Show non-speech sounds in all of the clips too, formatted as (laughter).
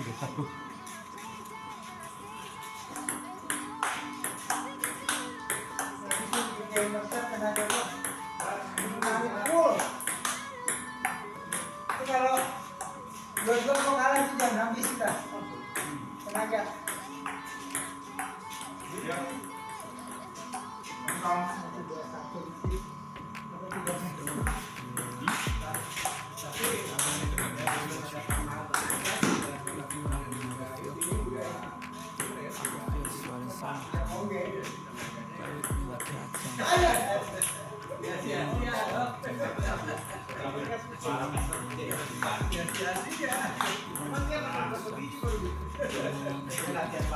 Tidak satu.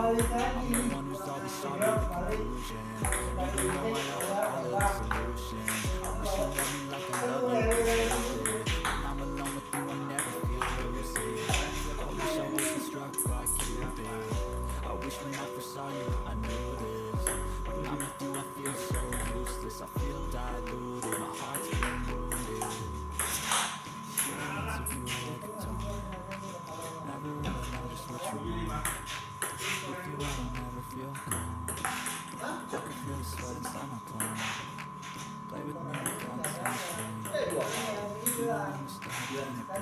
Tá qualidade.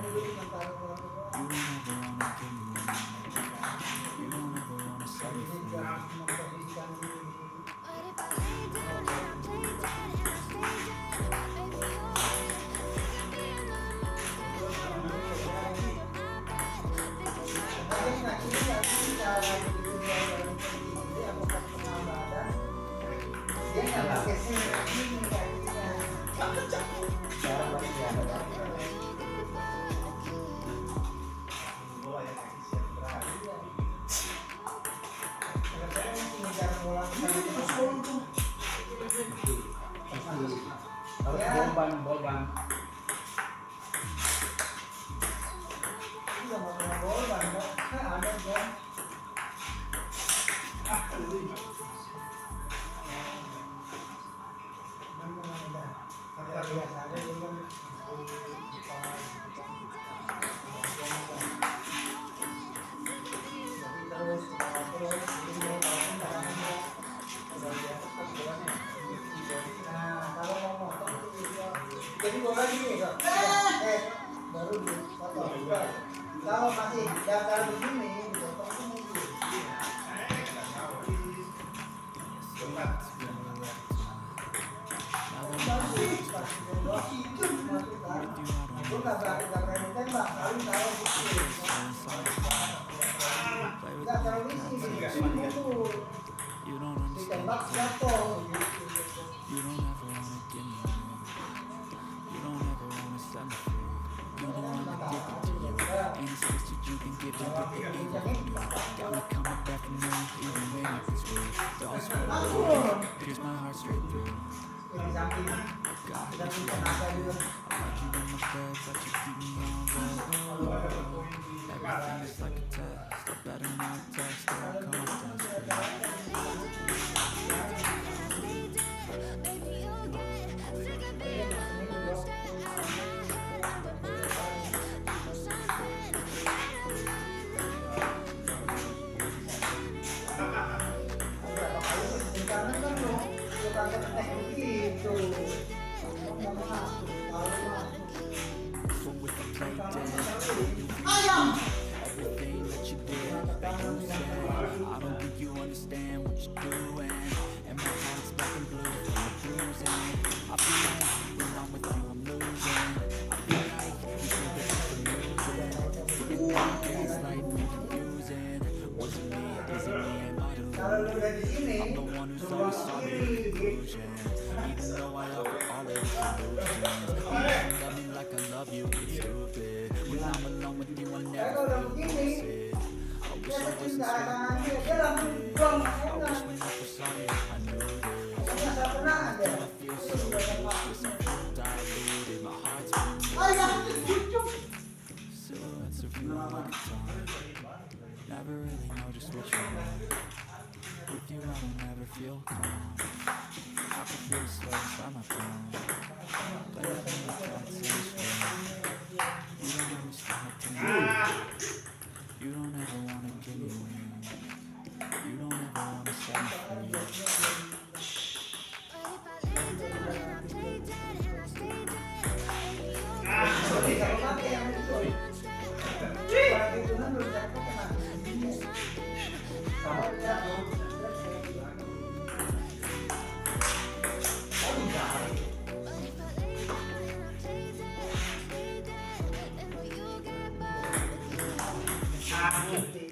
Thank you. Boban, Boban. Iya, Boban, Boban. give them the evil Got me coming back from then even when I was weak Dolls for Pierce my heart straight through Exactly. God, I'm like you in my bed, but you keep me on. Everything is like a test. I better not. Baby, you get sick of being Tadi itu nomor satu. I'm the one who's always kiri, in. Even though I. You love me like I love you, you, never wish when I saw you, really know just what you. With you, I don't ever feel calm. I can feel the à.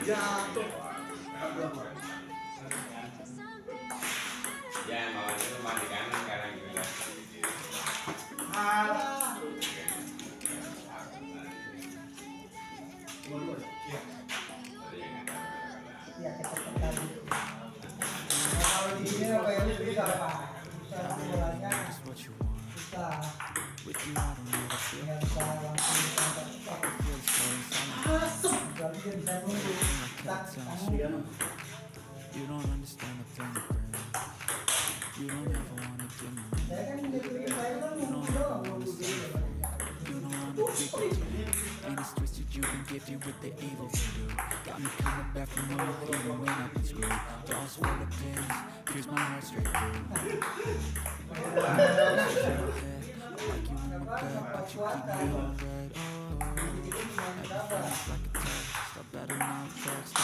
jatuh ya mau itu mandi kanan sekarang gimana Halo. ya kecepatan kalau di sini apa yang bisa apa Bisa mulanya Bisa. Bisa. bisa langsung sampai You don't understand the brings. You don't ever wanna give me kan nunggu doang, nunggu dia. You addicted to you. And it's twisted, you been gifted with the evil voodoo. Got me coming back from home, even when I've been screwed. Dolls full of pins, pierce my heart straight through. Like you in my bed, but you keep me on red. Oh, like. I better not come first.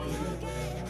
Ini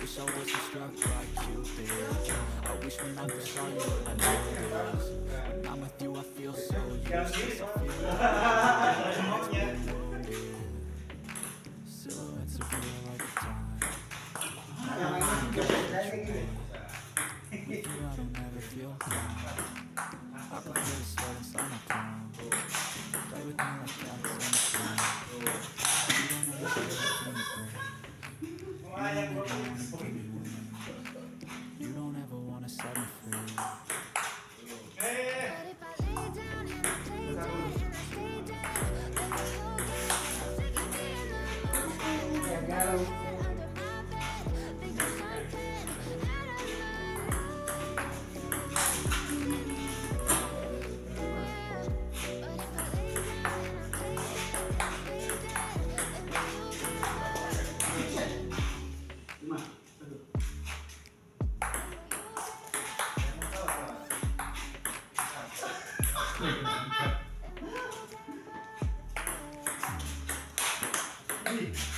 Wish I wasn't struck by Cupid. I wish when I first saw you, I knew. When I'm with you, I feel so useless. I feel like Silhouettes of you time. With you, I don't ever feel calm. Iya,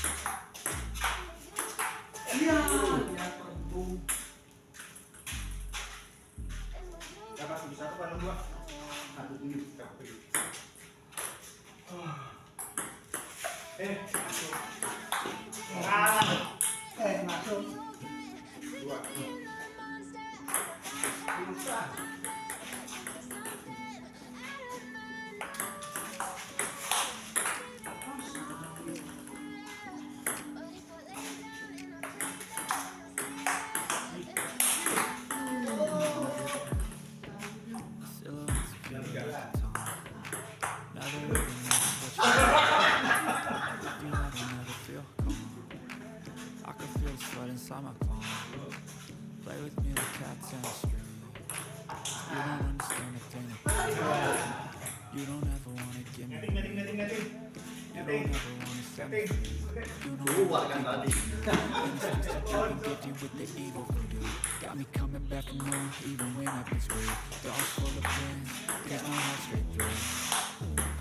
Joking, gifted with the evil voodoo Got me coming back for more, even when I've been screwed Dogs full of my heart straight through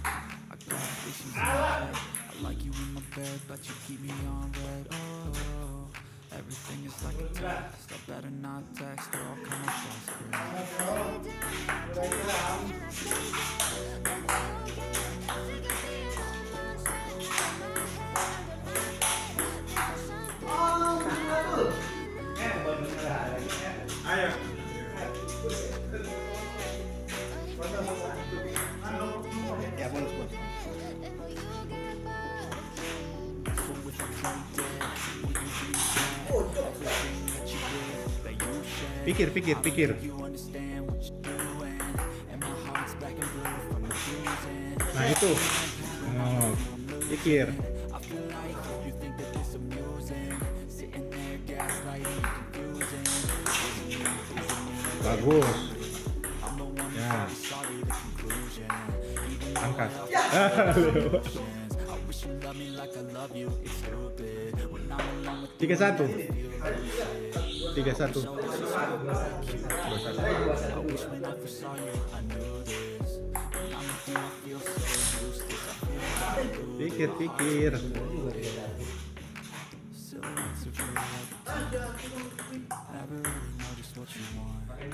I got issues in my head I like you. in my bed, but you keep me on red Oh, everything is like a test I better not text or I'll come across Ya, pikir, pikir, pikir. Nah itu. Oh, pikir. bagus. Ya. Angkat. (laughs) Tiga satu. Tiga satu. Pikir pikir what you want. I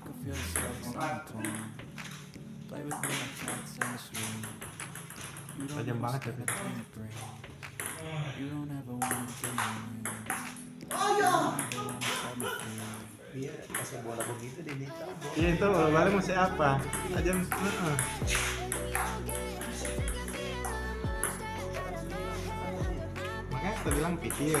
can feel the on the. Play with me like cats in the. You don't. You don't ever want to get ya, in Oh yeah! Iya, kasih bola begitu di Nita. Iya, itu bola balik masih apa? Aja. Makanya aku bilang pikir.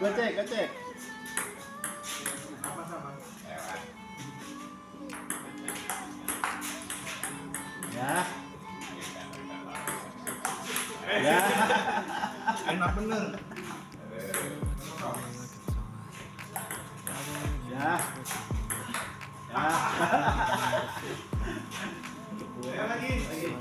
Gocek, gocek. Ya.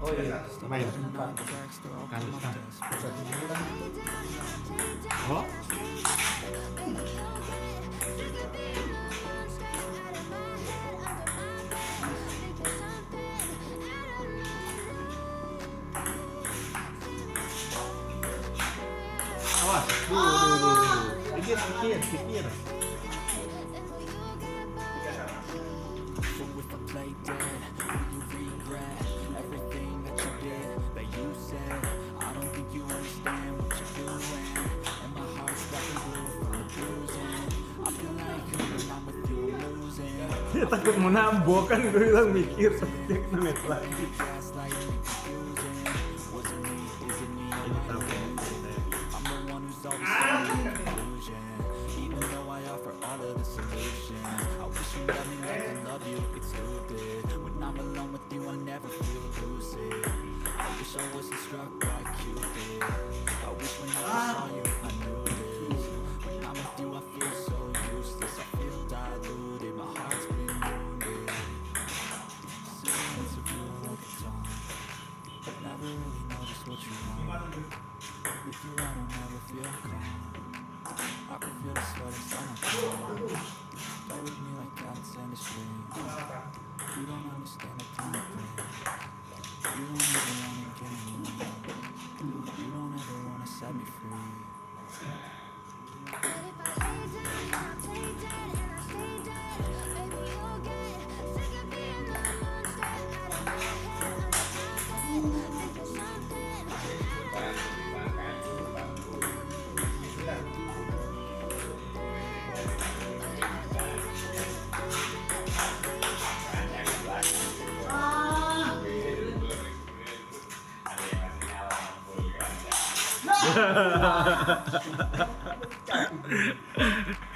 Oye, vaya. ¿No? Abajo, izquierda, izquierda, izquierda. takut mau nambok kan gue bilang mikir seperti kena lagi.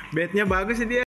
Bednya bagus sih dia.